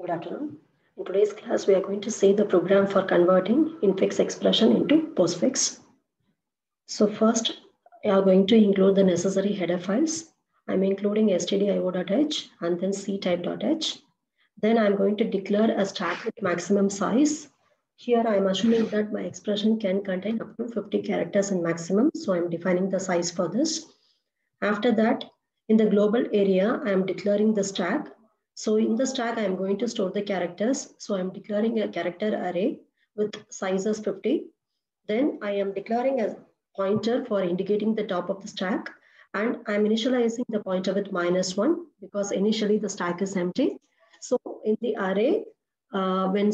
Good afternoon. In today's class, we are going to see the program for converting infix expression into postfix. So first, we are going to include the necessary header files. I'm including stdio.h and then ctype.h. Then I'm going to declare a stack with maximum size. Here I'm assuming that my expression can contain up to 50 characters in maximum. So I'm defining the size for this. After that, in the global area, I'm declaring the stack. So in the stack, I'm going to store the characters. So I'm declaring a character array with sizes 50. Then I am declaring a pointer for indicating the top of the stack. And I'm initializing the pointer with minus one because initially the stack is empty. So in the array, uh, when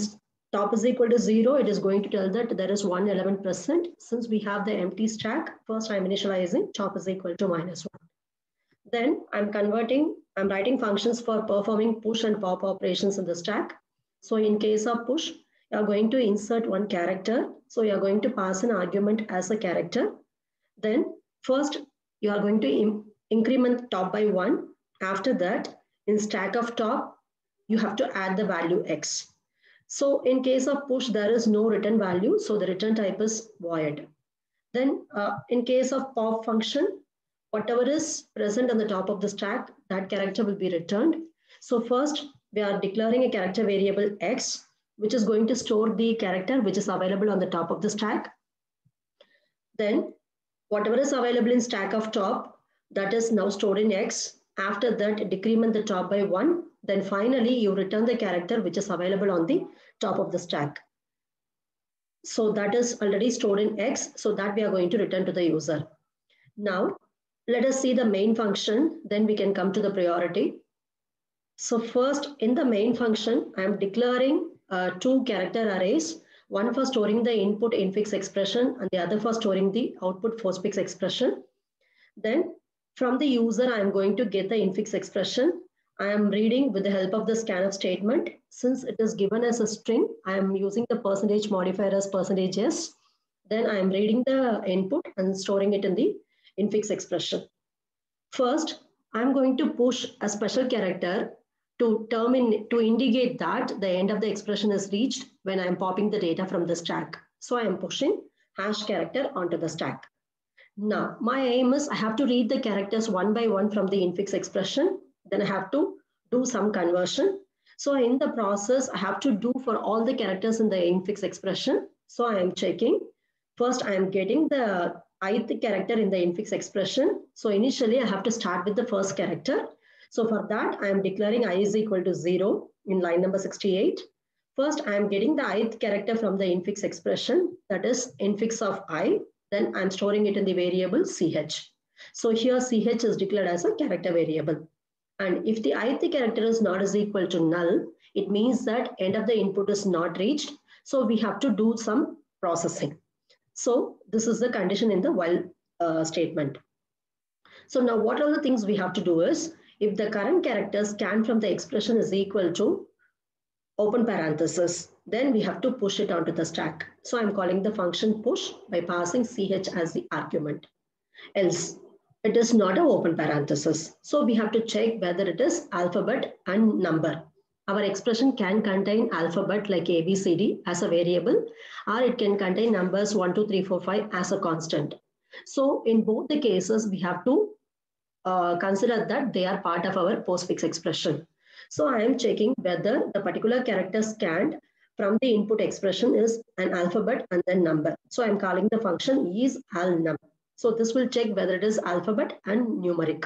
top is equal to zero, it is going to tell that there is one element present. Since we have the empty stack, first I'm initializing top is equal to minus one. Then I'm converting, I'm writing functions for performing push and pop operations in the stack. So in case of push, you're going to insert one character. So you're going to pass an argument as a character. Then first you are going to in increment top by one. After that, in stack of top, you have to add the value x. So in case of push, there is no return value. So the return type is void. Then uh, in case of pop function, whatever is present on the top of the stack, that character will be returned. So first, we are declaring a character variable x, which is going to store the character which is available on the top of the stack. Then whatever is available in stack of top, that is now stored in x. After that, decrement the top by one. Then finally, you return the character which is available on the top of the stack. So that is already stored in x. So that we are going to return to the user. Now, let us see the main function, then we can come to the priority. So first in the main function, I'm declaring uh, two character arrays, one for storing the input infix expression and the other for storing the output postfix expression. Then from the user, I'm going to get the infix expression. I am reading with the help of the scanf statement. Since it is given as a string, I am using the percentage modifier as percentage s. Then I am reading the input and storing it in the infix expression. First, I'm going to push a special character to termine to indicate that the end of the expression is reached when I'm popping the data from the stack. So I am pushing hash character onto the stack. Now, my aim is I have to read the characters one by one from the infix expression. Then I have to do some conversion. So in the process, I have to do for all the characters in the infix expression. So I am checking. First, I am getting the ith character in the infix expression. So initially I have to start with the first character. So for that, I am declaring i is equal to zero in line number 68. First, I am getting the ith character from the infix expression, that is infix of i. Then I'm storing it in the variable ch. So here ch is declared as a character variable. And if the ith character is not is equal to null, it means that end of the input is not reached. So we have to do some processing. So this is the condition in the while uh, statement. So now what are the things we have to do is, if the current character scanned from the expression is equal to open parenthesis, then we have to push it onto the stack. So I'm calling the function push by passing ch as the argument. Else, it is not an open parenthesis. So we have to check whether it is alphabet and number our expression can contain alphabet like ABCD as a variable, or it can contain numbers 1, 2, 3, 4, 5 as a constant. So in both the cases, we have to uh, consider that they are part of our postfix expression. So I am checking whether the particular character scanned from the input expression is an alphabet and then number. So I'm calling the function is al num. So this will check whether it is alphabet and numeric.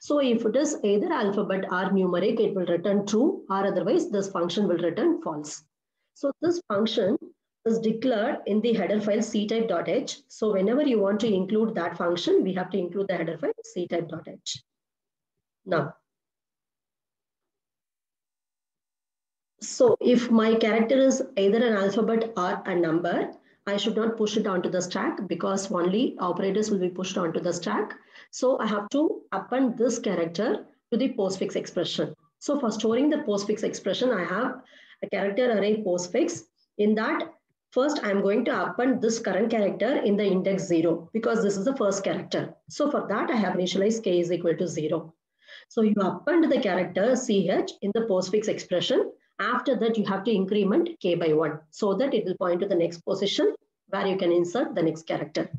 So if it is either alphabet or numeric, it will return true or otherwise this function will return false. So this function is declared in the header file ctype.h. So whenever you want to include that function, we have to include the header file ctype.h. Now, so if my character is either an alphabet or a number, I should not push it onto the stack because only operators will be pushed onto the stack. So I have to append this character to the postfix expression. So for storing the postfix expression, I have a character array postfix. In that, first I'm going to append this current character in the index zero because this is the first character. So for that, I have initialized k is equal to zero. So you append the character ch in the postfix expression After that, you have to increment k by 1 so that it will point to the next position where you can insert the next character.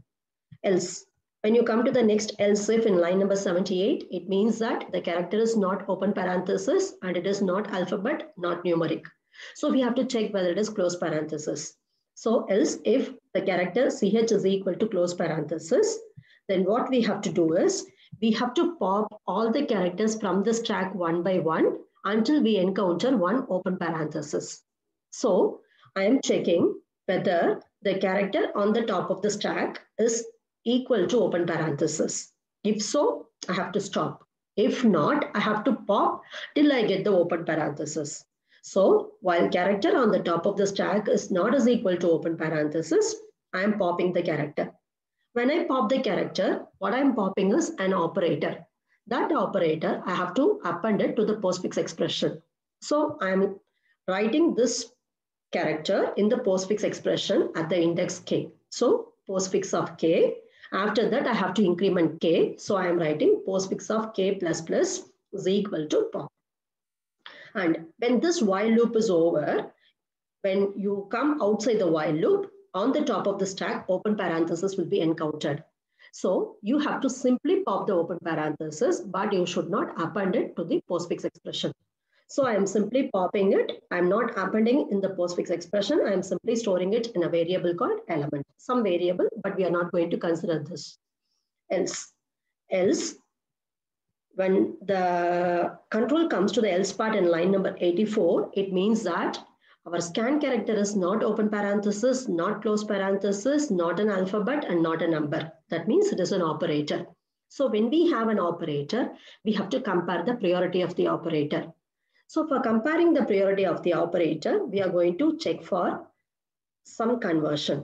Else, when you come to the next else if in line number 78, it means that the character is not open parenthesis and it is not alphabet, not numeric. So we have to check whether it is close parenthesis. So else if the character ch is equal to close parenthesis, then what we have to do is we have to pop all the characters from the stack one by one until we encounter one open parenthesis. So I am checking whether the character on the top of the stack is equal to open parenthesis. If so, I have to stop. If not, I have to pop till I get the open parenthesis. So while character on the top of the stack is not as equal to open parenthesis, I am popping the character. When I pop the character, what I'm popping is an operator. That operator, I have to append it to the postfix expression. So I'm writing this character in the postfix expression at the index k. So postfix of k. After that, I have to increment k. So I am writing postfix of k plus plus is equal to pop. And when this while loop is over, when you come outside the while loop, on the top of the stack, open parenthesis will be encountered. So you have to simply pop the open parenthesis, but you should not append it to the postfix expression. So I am simply popping it. I'm not appending in the postfix expression. I'm simply storing it in a variable called element, some variable, but we are not going to consider this. Else, else, when the control comes to the else part in line number 84, it means that our scan character is not open parenthesis, not close parenthesis, not an alphabet, and not a number. That means it is an operator. So when we have an operator, we have to compare the priority of the operator. So for comparing the priority of the operator, we are going to check for some conversion.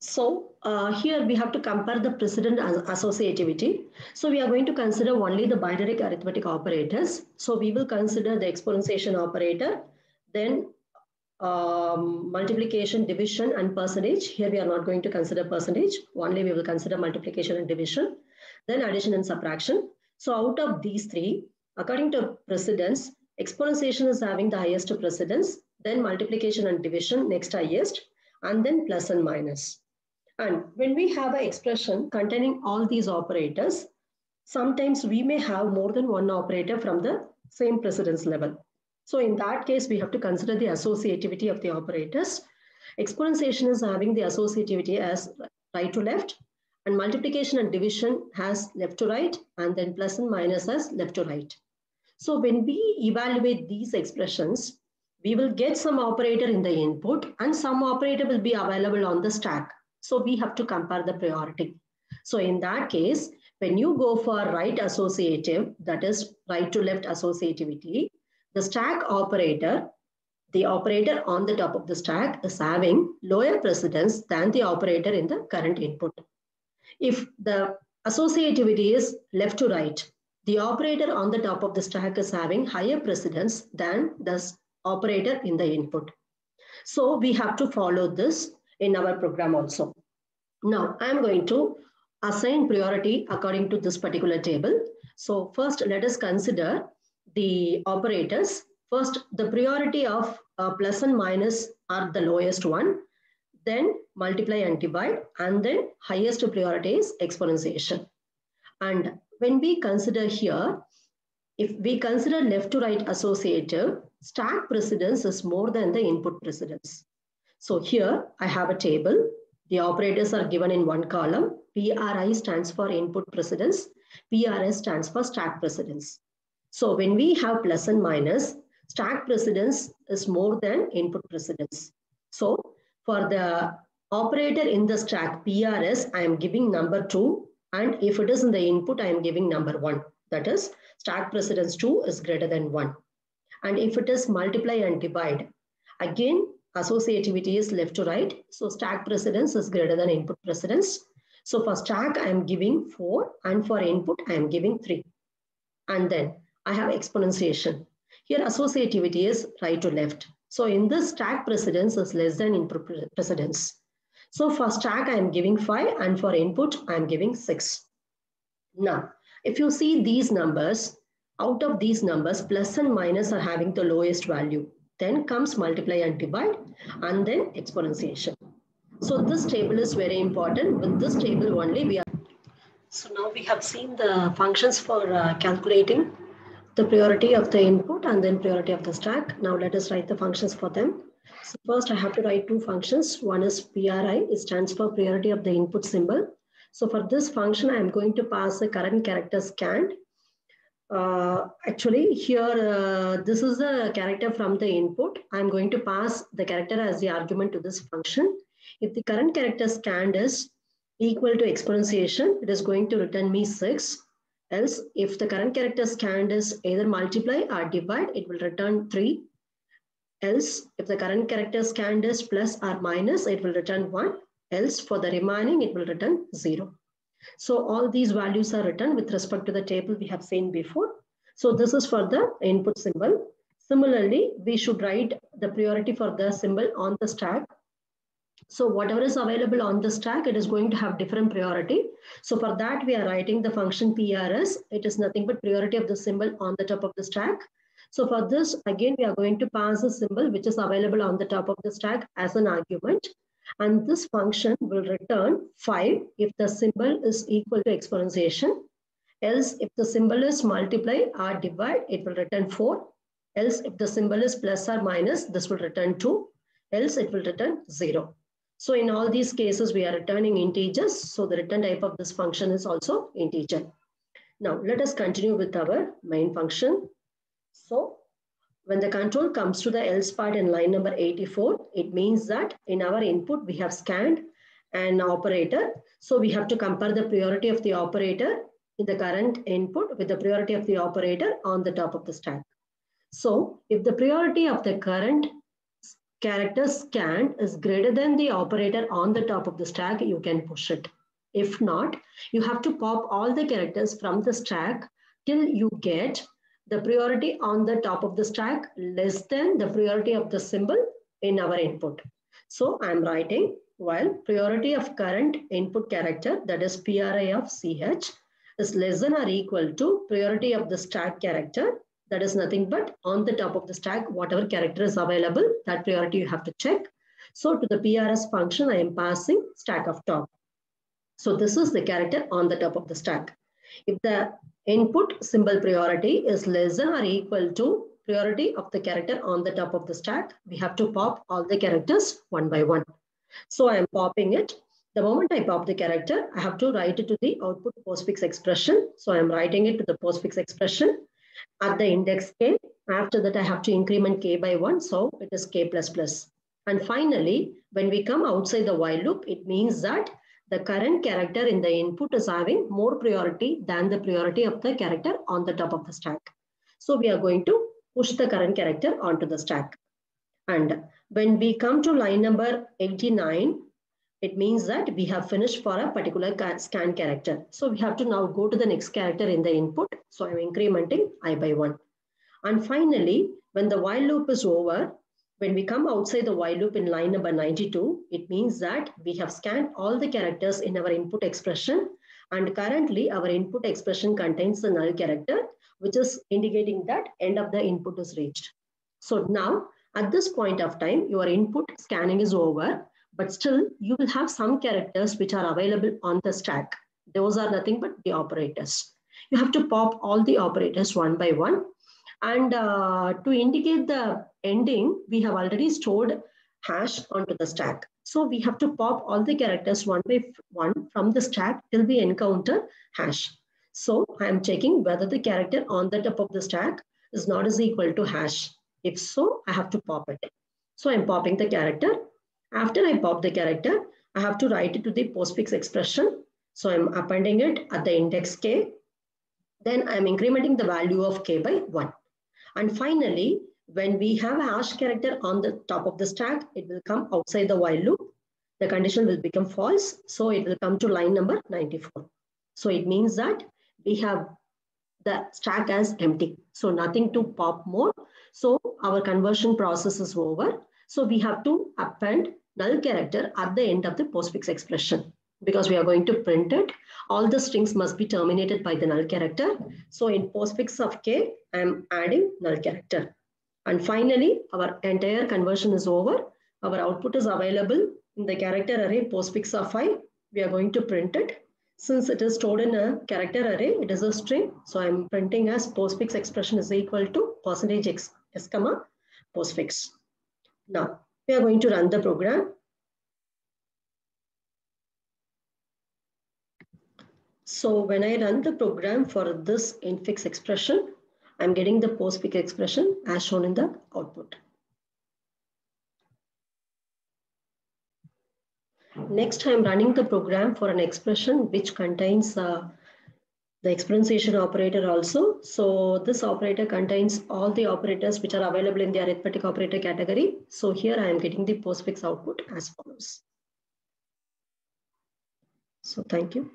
So uh, here we have to compare the precedent associativity. So we are going to consider only the binary arithmetic operators. So we will consider the exponentiation operator, then um, multiplication, division, and percentage. Here we are not going to consider percentage. Only we will consider multiplication and division, then addition and subtraction. So out of these three, according to precedence, exponentiation is having the highest precedence, then multiplication and division next highest, and then plus and minus. And when we have an expression containing all these operators, sometimes we may have more than one operator from the same precedence level. So in that case, we have to consider the associativity of the operators. Exponentiation is having the associativity as right to left, and multiplication and division has left to right, and then plus and minus as left to right. So when we evaluate these expressions, we will get some operator in the input and some operator will be available on the stack. So we have to compare the priority. So in that case, when you go for right associative, that is right to left associativity, the stack operator, the operator on the top of the stack is having lower precedence than the operator in the current input. If the associativity is left to right, the operator on the top of the stack is having higher precedence than the operator in the input. So we have to follow this in our program also. Now I'm going to assign priority according to this particular table. So first let us consider the operators. First, the priority of uh, plus and minus are the lowest one, then multiply and divide, and then highest priority is exponentiation. And when we consider here, if we consider left to right associative, stack precedence is more than the input precedence. So here I have a table. The operators are given in one column. PRI stands for input precedence. PRS stands for stack precedence. So when we have plus and minus, stack precedence is more than input precedence. So for the operator in the stack PRS, I am giving number two. And if it is in the input, I am giving number one. That is stack precedence two is greater than one. And if it is multiply and divide, again, associativity is left to right. So stack precedence is greater than input precedence. So for stack, I am giving four and for input, I am giving three. And then I have exponentiation. Here associativity is right to left. So in this stack precedence is less than input precedence. So for stack, I am giving five and for input, I am giving six. Now, if you see these numbers, out of these numbers, plus and minus are having the lowest value. Then comes multiply and divide and then exponentiation. So this table is very important. With this table only we are. So now we have seen the functions for uh, calculating the priority of the input and then priority of the stack. Now let us write the functions for them. So first I have to write two functions. One is PRI, it stands for priority of the input symbol. So for this function, I'm going to pass the current character scanned. Uh, actually here, uh, this is the character from the input. I'm going to pass the character as the argument to this function. If the current character scanned is equal to exponentiation, it is going to return me 6. Else, if the current character scanned is either multiply or divide, it will return 3. Else, if the current character scanned is plus or minus, it will return 1. Else, for the remaining, it will return 0. So all these values are written with respect to the table we have seen before. So this is for the input symbol. Similarly, we should write the priority for the symbol on the stack so whatever is available on the stack, it is going to have different priority. So for that, we are writing the function PRS. It is nothing but priority of the symbol on the top of the stack. So for this, again, we are going to pass a symbol which is available on the top of the stack as an argument. And this function will return 5 if the symbol is equal to exponentiation. Else, if the symbol is multiply or divide, it will return 4. Else, if the symbol is plus or minus, this will return 2. Else, it will return 0. So in all these cases, we are returning integers. So the return type of this function is also integer. Now let us continue with our main function. So when the control comes to the else part in line number 84, it means that in our input, we have scanned an operator. So we have to compare the priority of the operator in the current input with the priority of the operator on the top of the stack. So if the priority of the current character scanned is greater than the operator on the top of the stack, you can push it. If not, you have to pop all the characters from the stack till you get the priority on the top of the stack less than the priority of the symbol in our input. So I'm writing while priority of current input character, that is PRI of CH, is less than or equal to priority of the stack character that is nothing but on the top of the stack, whatever character is available, that priority you have to check. So to the PRS function, I am passing stack of top. So this is the character on the top of the stack. If the input symbol priority is less than or equal to priority of the character on the top of the stack, we have to pop all the characters one by one. So I am popping it. The moment I pop the character, I have to write it to the output postfix expression. So I'm writing it to the postfix expression at the index k. After that, I have to increment k by 1. So it is k plus plus. And finally, when we come outside the while loop, it means that the current character in the input is having more priority than the priority of the character on the top of the stack. So we are going to push the current character onto the stack. And when we come to line number 89, it means that we have finished for a particular scan character. So we have to now go to the next character in the input. So I'm incrementing i by 1. And finally, when the while loop is over, when we come outside the while loop in line number 92, it means that we have scanned all the characters in our input expression. And currently our input expression contains the null character, which is indicating that end of the input is reached. So now at this point of time, your input scanning is over but still you will have some characters which are available on the stack. Those are nothing but the operators. You have to pop all the operators one by one. And uh, to indicate the ending, we have already stored hash onto the stack. So we have to pop all the characters one by one from the stack till we encounter hash. So I am checking whether the character on the top of the stack is not is equal to hash. If so, I have to pop it. So I'm popping the character after I pop the character, I have to write it to the postfix expression. So I'm appending it at the index k. Then I'm incrementing the value of k by 1. And finally, when we have a hash character on the top of the stack, it will come outside the while loop. The condition will become false. So it will come to line number 94. So it means that we have the stack as empty. So nothing to pop more. So our conversion process is over. So we have to append null character at the end of the postfix expression. because we are going to print it. All the strings must be terminated by the null character. So in postfix of k, I am adding null character. And finally, our entire conversion is over. Our output is available in the character array postfix of i. We are going to print it. Since it is stored in a character array, it is a string. So I'm printing as postfix expression is equal to percentage x, s comma postfix. Now we are going to run the program. So when I run the program for this infix expression, I'm getting the postfix expression as shown in the output. Next, I'm running the program for an expression which contains uh, the exponentiation operator also. So this operator contains all the operators which are available in the arithmetic operator category. So here I am getting the postfix output as follows. So thank you.